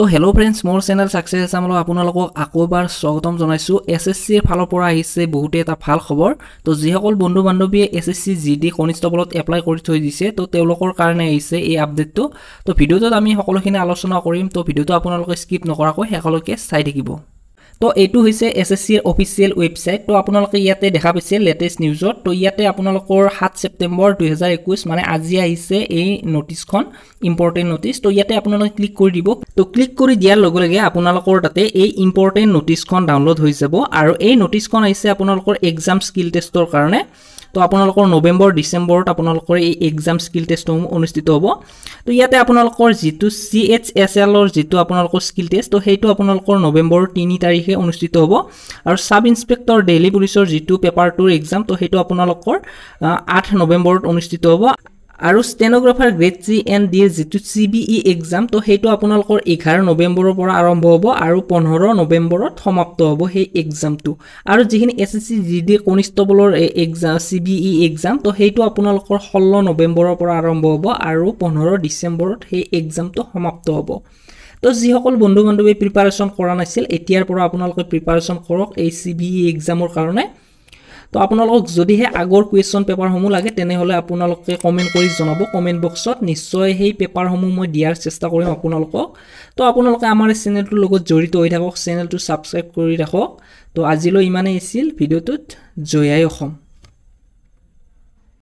তো hello friends মোৰ channel success এছামলৈ আপোনালোকক আকৌ এবাৰ স্বাগতম জনাইছোঁ। এছ এছ চিৰ ফালৰ পৰা আহিছে বহুতে এটা ভাল খবৰ। তো যিসকল বন্ধু বান্ধৱীয়ে S S C G D কনিষ্টবলত apply কৰি থৈ দিছে তো তেওঁলোকৰ কাৰণে আহিছে এই আপডেটটো তো ভিডিঅ'টোত আমি সকলোখিনি আলোচনা কৰিম তো ভিডিঅ'টো আপোনালোকে স্কিপ নকৰাকৈ শেষলৈকে চাই থাকিব। তো এইটো হৈছে এছ এছ চিৰ অফিচিয়েল ৱেবছাইট তো আপোনালোকে ইয়াতে দেখা পাইছে লেটেষ্ট নিউজত তো ইয়াতে আপোনালোকৰ সাত ছেপ্টেম্বৰ দুহেজাৰ একৈছ মানে আজি আহিছে এই নটিছখন ইম্পৰ্টেণ্ট নটিছ তো ইয়াতে আপোনালোকে ক্লিক কৰি দিব। তো ক্লিক কৰি দিয়াৰ লগে লগে আপোনালোকৰ তাতে এই ইম্পৰ্টেণ্ট নটিছখন ডাউনলোড হৈ যাব। আৰু এই নটিছখন আহিছে আপোনালোকৰ এক্সাম স্কিল টেষ্টৰ কাৰণে। তো আপোনালোকৰ নৱেম্বৰ ডিচেম্বৰত আপোনালোকৰ এই এক্সাম স্কিল টেষ্টসমূহ অনুষ্ঠিত হ'ব। তো ইয়াতে আপোনালোকৰ যিটো চি এইচ এছ এলৰ যিটো আপোনালোকৰ স্কিল টেষ্ট তো সেইটো আপোনালোকৰ নৱেম্বৰৰ তিনি তাৰিখে অনুষ্ঠিত হ'ব। আৰু চাব ইনস্পেক্টৰ ডেইলী পুলিচৰ যিটো পেপাৰ টুৰ এক্সাম তো সেইটো আপোনালোকৰ আঠ নৱেম্বৰত অনুষ্ঠিত হ'ব। আৰু ষ্টেনগ্ৰাফাৰ গ্ৰেড চি এন ডিৰ যিটো চি বি ই এক্সাম তো সেইটো আপোনালোকৰ এঘাৰ নৱেম্বৰৰ পৰা আৰম্ভ হ'ব আৰু পোন্ধৰ নৱেম্বৰত সমাপ্ত হ'ব সেই এক্সামটো আৰু যিখিনি S S C G D কনিষ্টবলৰ exam C B E exam তো সেইটো আপোনালোকৰ ষোল্ল নৱেম্বৰৰ পৰা আৰম্ভ হ'ব আৰু পোন্ধৰ ডিচেম্বৰত সেই এক্সামটো সমাপ্ত হ'ব। তো যিসকল বন্ধু বান্ধৱী প্ৰিপাৰেশ্যন কৰা নাছিল এতিয়াৰ পৰা আপোনালোকে প্ৰিপাৰেশ্যন কৰক এই চি বি ই এক্সামৰ কাৰণে। তো আপোনালোকক যদিহে আগৰ কুৱেশ্যন পেপাৰসমূহ লাগে তেনেহ'লে আপোনালোকে কমেণ্ট কৰি জনাব। কমেণ্ট বক্সত নিশ্চয় সেই পেপাৰসমূহ মই দিয়াৰ চেষ্টা কৰিম আপোনালোকক। তো আপোনালোকে আমাৰ চেনেলটোৰ লগত জড়িত হৈ থাকক চেনেলটো ছাবস্ক্ৰাইব কৰি ৰাখক। তো আজিলৈ ইমানেই আছিল ভিডিঅ'টোত জয়াই অসম।